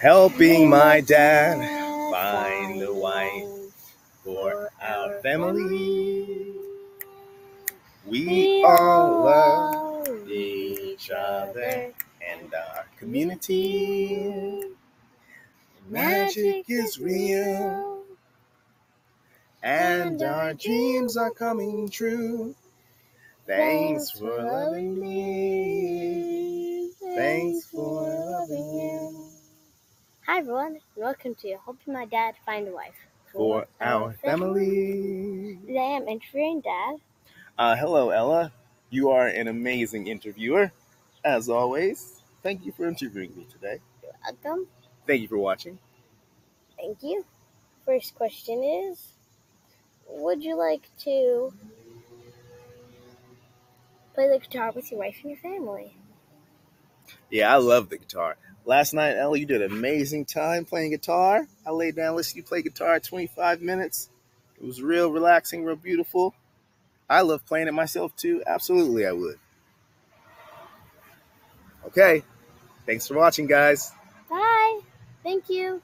helping my dad find a wife for our family. We all love each other and our community. Magic is real, and our dreams are coming true. Thanks for loving me. Everyone, and welcome to Helping My Dad Find a Wife. For our family. Today I'm interviewing Dad. Uh, hello, Ella. You are an amazing interviewer, as always. Thank you for interviewing me today. You're welcome. Thank you for watching. Thank you. First question is Would you like to play the guitar with your wife and your family? Yeah, I love the guitar. Last night, Ellie, you did an amazing time playing guitar. I laid down, listened you play guitar 25 minutes. It was real relaxing, real beautiful. I love playing it myself too. Absolutely, I would. Okay. Thanks for watching, guys. Bye. Thank you.